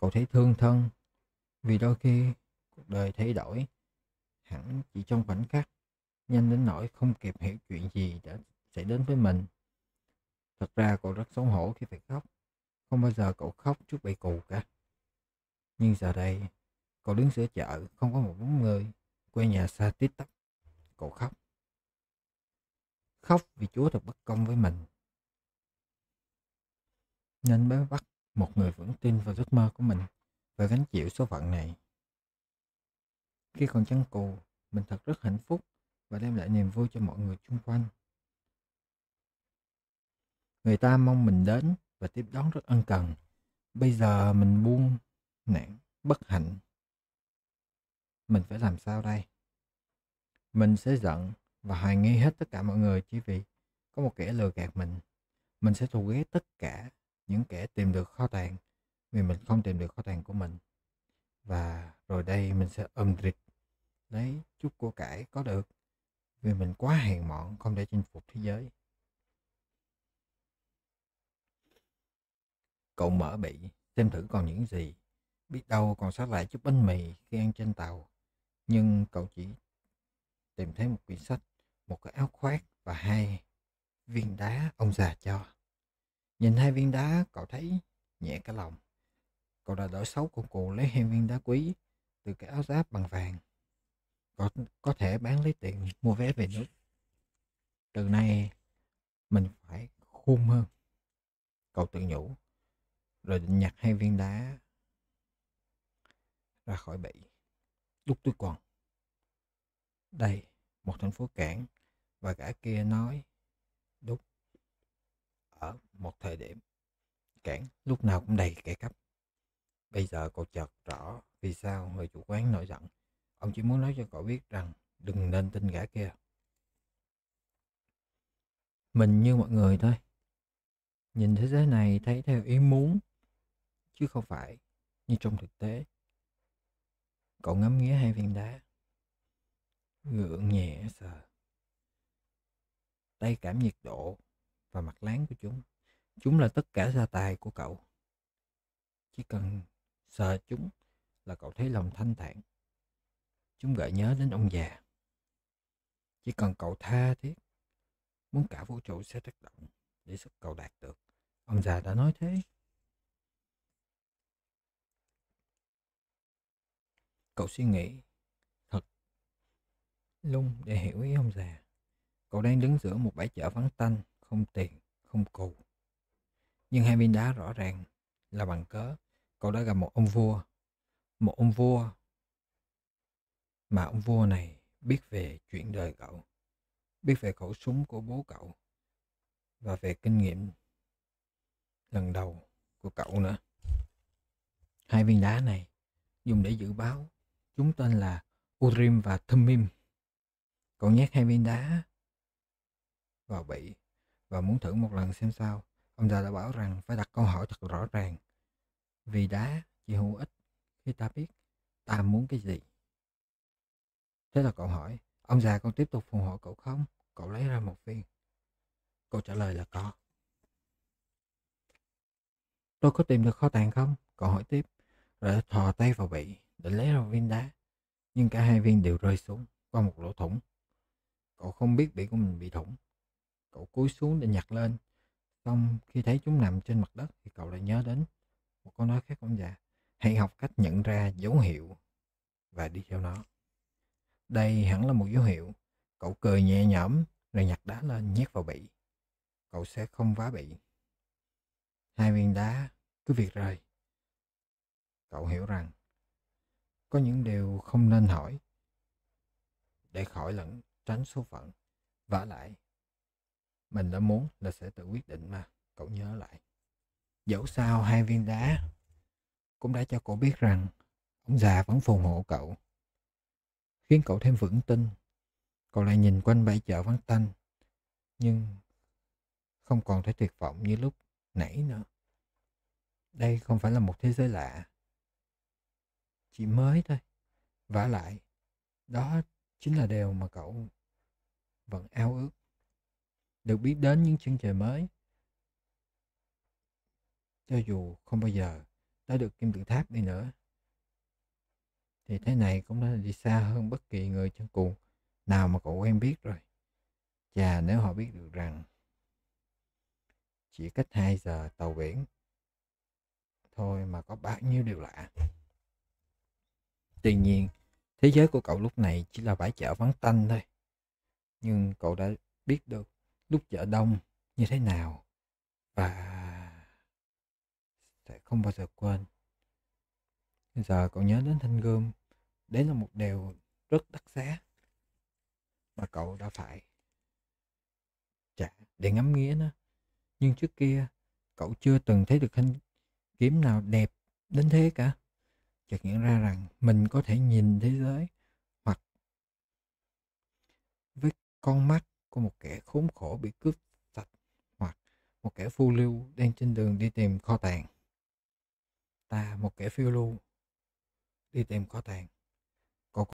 Cậu thấy thương thân vì đôi khi cuộc đời thay đổi hẳn chỉ trong khoảnh khắc nhanh đến nỗi không kịp hiểu chuyện gì đã xảy đến với mình. Thật ra cậu rất xấu hổ khi phải khóc. Không bao giờ cậu khóc trước bầy cù cả. Nhưng giờ đây, cậu đứng giữa chợ, không có một bóng người, quê nhà xa tít tắp. Cậu khóc. Khóc vì Chúa thật bất công với mình. Nên mới bắt một người vững tin vào giấc mơ của mình và gánh chịu số phận này. Khi còn chăn cù, mình thật rất hạnh phúc và đem lại niềm vui cho mọi người xung quanh. Người ta mong mình đến và tiếp đón rất ân cần. Bây giờ mình buông nản, bất hạnh. Mình phải làm sao đây? Mình sẽ giận và hoài nghi hết tất cả mọi người chỉ vì có một kẻ lừa gạt mình. Mình sẽ thù ghét tất cả những kẻ tìm được kho tàng vì mình không tìm được kho tàng của mình. Và rồi đây mình sẽ ôm rịch lấy chút của cải có được vì mình quá hèn mọn không để chinh phục thế giới. Cậu mở bị, xem thử còn những gì. Biết đâu còn sót lại chút bánh mì khi ăn trên tàu. Nhưng cậu chỉ tìm thấy một quyển sách, một cái áo khoác và hai viên đá ông già cho. Nhìn hai viên đá, cậu thấy nhẹ cả lòng. Cậu đã đổi xấu của cù lấy hai viên đá quý từ cái áo giáp bằng vàng. Cậu có thể bán lấy tiền mua vé về nước. Từ nay, mình phải khôn hơn. Cậu tự nhủ, rồi định nhặt hai viên đá ra khỏi bẫy, đút túi quần. Đây, một thành phố cảng, và gã kia nói, đúc một thời điểm cảng lúc nào cũng đầy kẻ cắp. Bây giờ cậu chợt rõ vì sao người chủ quán nổi giận. Ông chỉ muốn nói cho cậu biết rằng đừng nên tin gã kia. Mình như mọi người thôi. Nhìn thế giới này thấy theo ý muốn, chứ không phải như trong thực tế. Cậu ngắm nghía hai viên đá, gượng nhẹ sờ. Tay cảm nhiệt độ và mặt láng của chúng. Chúng là tất cả gia tài của cậu. Chỉ cần sờ chúng là cậu thấy lòng thanh thản. Chúng gợi nhớ đến ông già. Chỉ cần cậu tha thiết, muốn cả vũ trụ sẽ tác động để giúp cậu đạt được. Ông già đã nói thế. Cậu suy nghĩ thật lung để hiểu ý ông già. Cậu đang đứng giữa một bãi chợ vắng tanh, không tiền, không cù. Nhưng hai viên đá rõ ràng là bằng cớ cậu đã gặp một ông vua. Một ông vua mà ông vua này biết về chuyện đời cậu, biết về khẩu súng của bố cậu và về kinh nghiệm lần đầu của cậu nữa. Hai viên đá này dùng để dự báo, chúng tên là Urim và Thummim. Cậu nhét hai viên đá vào bị và muốn thử một lần xem sao. Ông già đã bảo rằng phải đặt câu hỏi thật rõ ràng. Vì đá chỉ hữu ích khi ta biết ta muốn cái gì. Thế là cậu hỏi, ông già còn tiếp tục phù hộ cậu không? Cậu lấy ra một viên. Câu trả lời là có. Tôi có tìm được kho tàng không? Cậu hỏi tiếp. Rồi thò tay vào bị, để lấy ra viên đá. Nhưng cả hai viên đều rơi xuống qua một lỗ thủng. Cậu không biết bị của mình bị thủng. Cậu cúi xuống để nhặt lên. Xong khi thấy chúng nằm trên mặt đất thì cậu lại nhớ đến một câu nói khác ông già. Hãy học cách nhận ra dấu hiệu và đi theo nó. Đây hẳn là một dấu hiệu. Cậu cười nhẹ nhõm rồi nhặt đá lên nhét vào bị. Cậu sẽ không vá bị. Hai viên đá cứ việc rơi. Cậu hiểu rằng có những điều không nên hỏi để khỏi lẫn tránh số phận. Vả lại, mình đã muốn là sẽ tự quyết định mà, cậu nhớ lại. Dẫu sao hai viên đá cũng đã cho cậu biết rằng ông già vẫn phù hộ cậu khiến cậu thêm vững tin. Cậu lại nhìn quanh bãi chợ vắng tanh, nhưng không còn thấy tuyệt vọng như lúc nãy nữa. Đây không phải là một thế giới lạ, chỉ mới thôi. vả lại, đó chính là điều mà cậu vẫn ao ước. Được biết đến những chân trời mới. Cho dù không bao giờ tới được kim tự tháp đi nữa thì thế này cũng đã đi xa hơn bất kỳ người chân cuộc nào mà cậu quen biết rồi. Chà nếu họ biết được rằng chỉ cách 2 giờ tàu biển thôi mà có bao nhiêu điều lạ. Tuy nhiên, thế giới của cậu lúc này chỉ là bãi chợ vắng tanh thôi. Nhưng cậu đã biết được lúc chợ đông như thế nào và sẽ không bao giờ quên. Giờ cậu nhớ đến thanh gươm, đấy là một điều rất đắt giá mà cậu đã phải trả để ngắm nghía nó. Nhưng trước kia, cậu chưa từng thấy được thanh kiếm nào đẹp đến thế cả. Chợt nhận ra rằng mình có thể nhìn thế giới hoặc với con mắt của một kẻ khốn khổ bị cướp sạch hoặc một kẻ phiêu lưu đang trên đường đi tìm kho tàng. Ta, một kẻ phiêu lưu, đi tìm kho tàng